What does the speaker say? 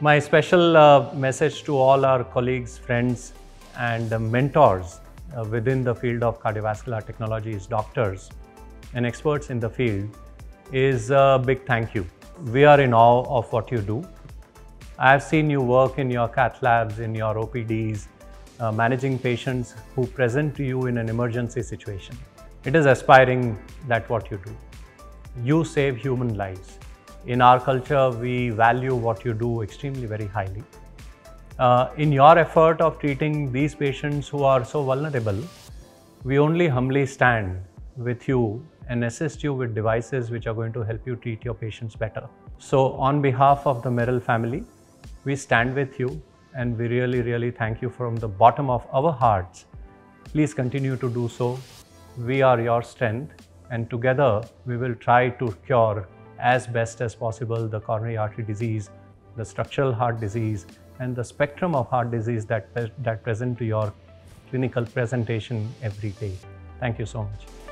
My special uh, message to all our colleagues, friends, and uh, mentors uh, within the field of cardiovascular technologies, doctors, and experts in the field is a big thank you. We are in awe of what you do. I've seen you work in your cath labs, in your OPDs, uh, managing patients who present to you in an emergency situation. It is aspiring that what you do. You save human lives. In our culture, we value what you do extremely very highly. Uh, in your effort of treating these patients who are so vulnerable, we only humbly stand with you and assist you with devices which are going to help you treat your patients better. So, on behalf of the Meril family, we stand with you and we really, really thank you from the bottom of our hearts. Please continue to do so. We are your strength, and together we will try to cure as best as possible the coronary artery disease, the structural heart disease, and the spectrum of heart disease that, that present to your clinical presentation every day. Thank you so much.